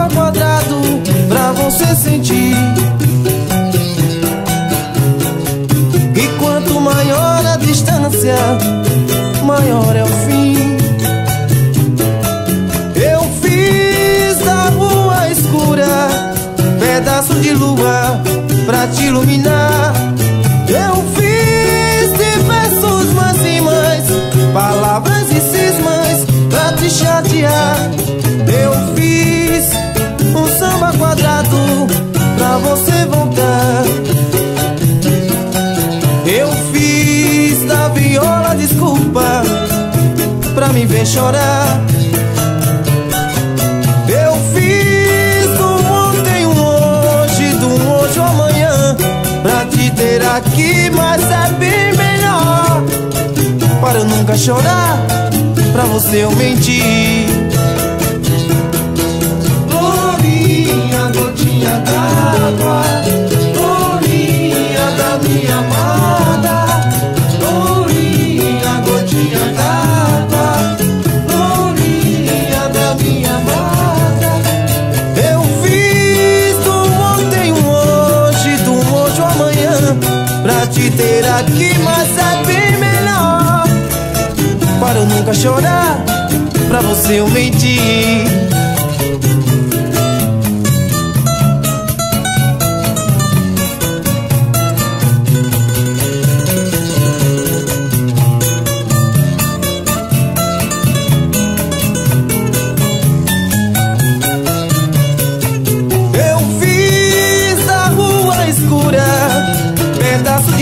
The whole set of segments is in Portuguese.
ao quadrado pra você sentir. E quanto maior a distância, maior é o fim. Eu fiz da rua escura, pedaço de lua pra te iluminar. Desculpa pra me ver chorar. Eu fiz ontem um hoje, do hoje o amanhã pra te ter aqui, mas é bem melhor para eu nunca chorar, pra você eu mentir. Pra te ter aqui, mas é bem melhor para eu nunca chorar, pra você eu mentir.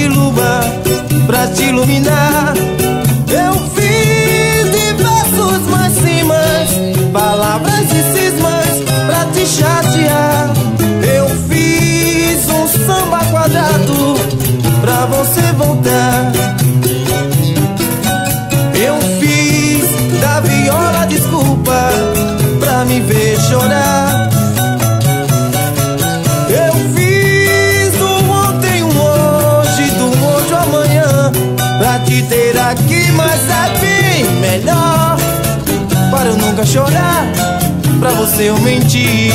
De pra te iluminar. Eu fiz diversos mas cimas, palavras Ter aqui, mas é bem melhor. Para eu nunca chorar, pra você eu mentir